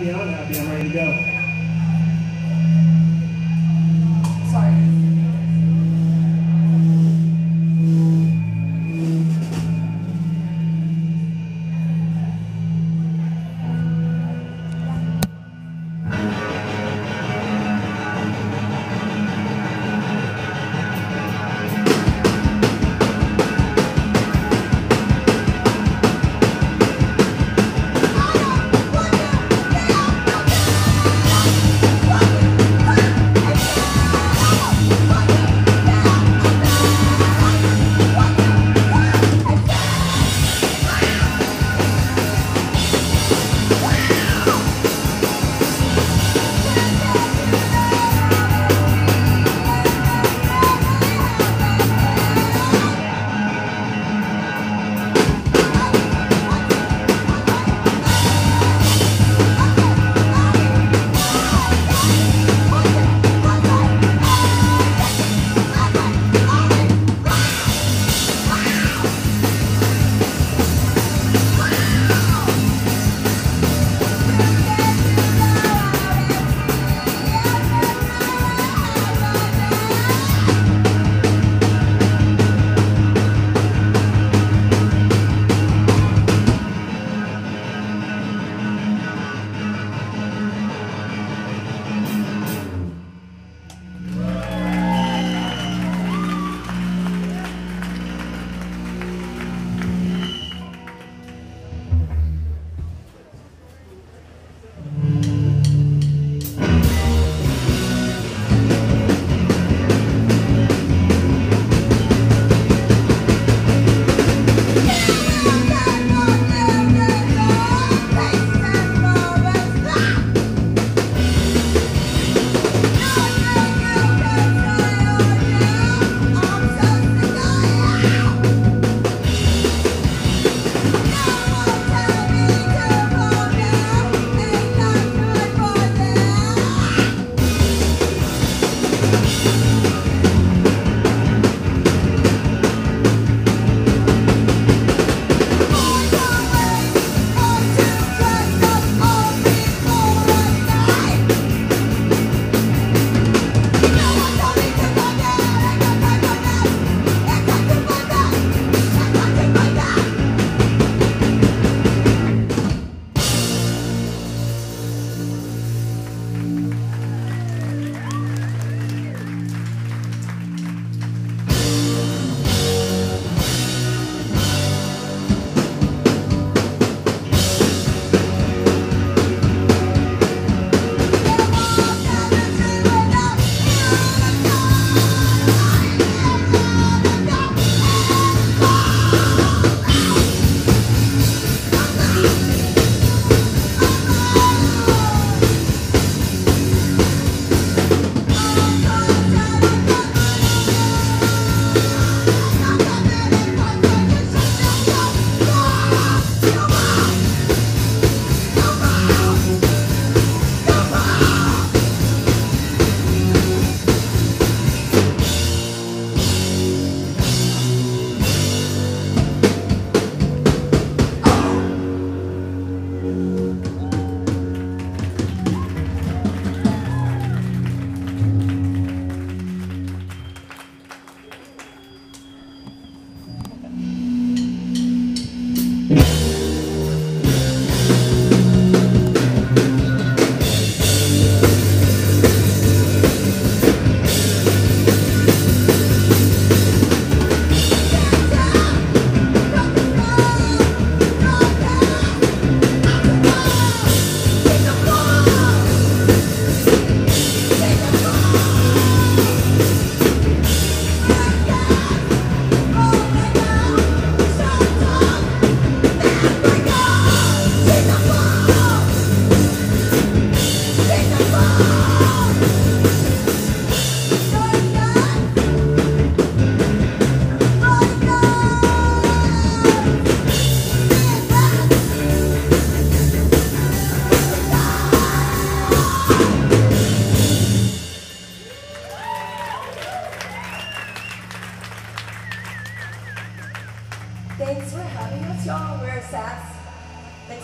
happy, I'm happy, I'm ready to go.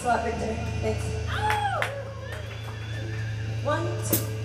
Slap it there. Thanks. Oh! One, two.